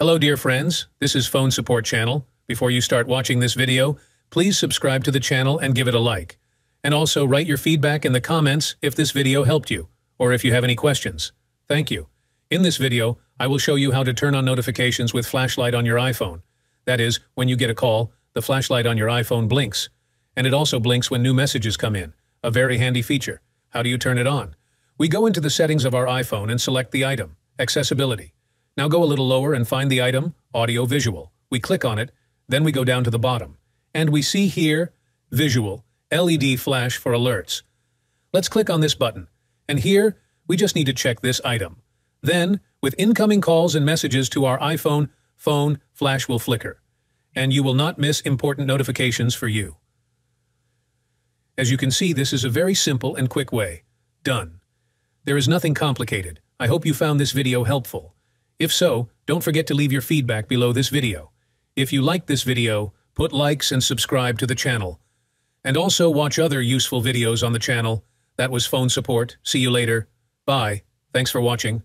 Hello dear friends, this is Phone Support Channel. Before you start watching this video, please subscribe to the channel and give it a like. And also write your feedback in the comments if this video helped you, or if you have any questions. Thank you. In this video, I will show you how to turn on notifications with flashlight on your iPhone. That is, when you get a call, the flashlight on your iPhone blinks. And it also blinks when new messages come in. A very handy feature. How do you turn it on? We go into the settings of our iPhone and select the item, Accessibility. Now go a little lower and find the item, Audio Visual. We click on it, then we go down to the bottom. And we see here, Visual, LED flash for alerts. Let's click on this button. And here, we just need to check this item. Then, with incoming calls and messages to our iPhone, phone, flash will flicker. And you will not miss important notifications for you. As you can see, this is a very simple and quick way. Done. There is nothing complicated. I hope you found this video helpful. If so, don't forget to leave your feedback below this video. If you liked this video, put likes and subscribe to the channel. And also watch other useful videos on the channel. That was phone support. See you later. Bye. Thanks for watching.